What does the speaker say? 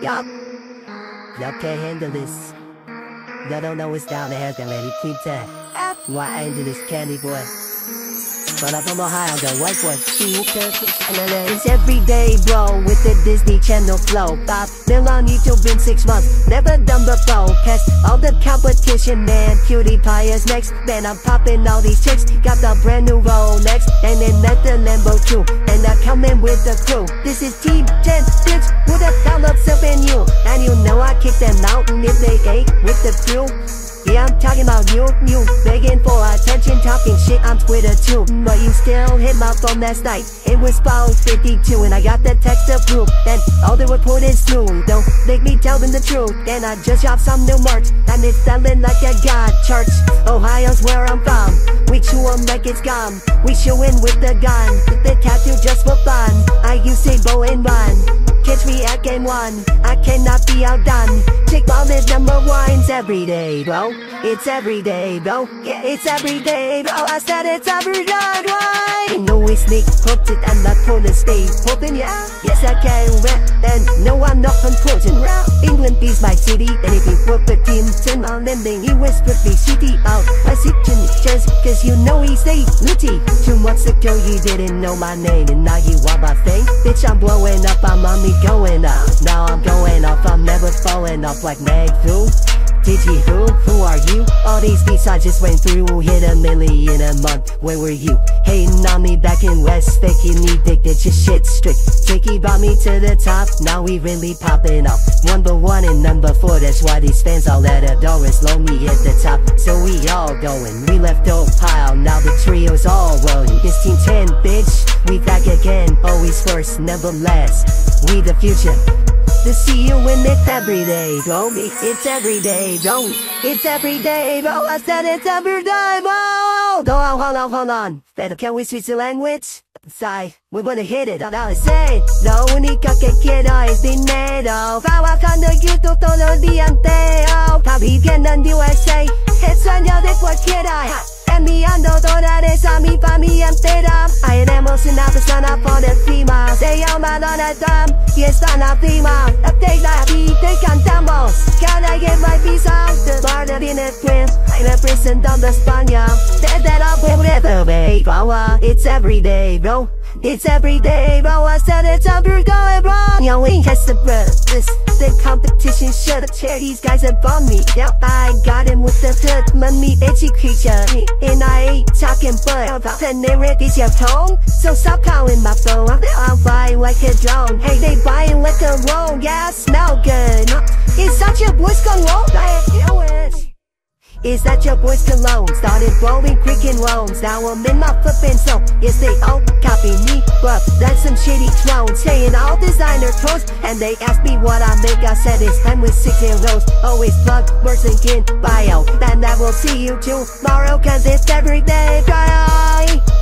Yup. Y'all can't handle this. Y'all don't know what's down ahead, then let it keep that. Why into this candy boy? But I'm from Ohio, the white boy. It's every day, bro, with the Disney Channel flow. Pop, been on YouTube in six months, never done before. Cause all the competition, man, PewDiePie is next. Man, I'm popping all these chicks, got the brand new Rolex, and the Lambo too. And I come in with the crew. This is Team 10, bitch, with a dollar up you. And you know I kick them out, and if they ate with the crew. Yeah, I'm talking about you, you begging for attention, talking shit on Twitter too. But you still hit my phone last night. It was about 52, and I got the text approved. And all the report is true. Don't make me tell them the truth. And I just dropped some new merch, and it's selling like a god church. Ohio's where I'm from. We chew 'em like it's gum. We shooin' with the gun. The tattoo just for fun. I use Sabo and run. Catch me at game one. I cannot be outdone. Tick bomb is number ones every day, bro. It's every day, bro. Yeah, it's every day, bro. I said it's every day, right? No, we sneak, hooked it, and not pull the stay. Hoping, yeah. Yes, I can rap, then no, I'm not important. England is my city, and if you work team, turn on them, then you whisper me city out. I sit just cause you know he's say Lutti. Ago, you didn't know my name, and now you want my thing. Bitch, I'm blowing up, I'm on me going up. Now I'm going off, I'm never falling off like Meg. Did you who? Who are you? These beats I just went through Hit a million a month, where were you? Hating on me back in West Thinking me dick that your shit strict. Tricky brought me to the top, now we really popping off. Number one and number four, that's why these fans all us Low me at the top, so we all going We left Ohio, now the trio's all rolling. It's Team 10, bitch, we back again Always first, never last. We the future to see you in it every day, bro. It's every day, don't. It's every day, bro. I said it's every day, bro. Hold on, hold on, hold on. Better can we switch the language? Sigh, we wanna hit it. Now say, 너 única que quiero es dinero. Trabajando YouTube todo el día entero. Está viviendo en USA. El sueño de cualquiera. Enviando Update cantamos Cada get my visa The bar viene Prince Representando España Desde la pobreza, bro It's every day, bro. It's every day, bro. I said it's every day, bro. Yo, we has the this The competition should have cheered These guys above me. Yep, I got him with the hood. Money education. And I ain't talking but About the narrative your tone So stop calling my phone like a drone. Hey, they buying like a roll. Yeah, I smell good. Is that your boys gone low? Is that your boy's cologne? Started blowing cricket loans Now I'm in my flippin' zone. Yes, they all copy me But that's some shitty clones. Saying all designer clothes And they ask me what I make. I said it's time with six zeros Always plug words in bio. And I will see you tomorrow Cause it's everyday Push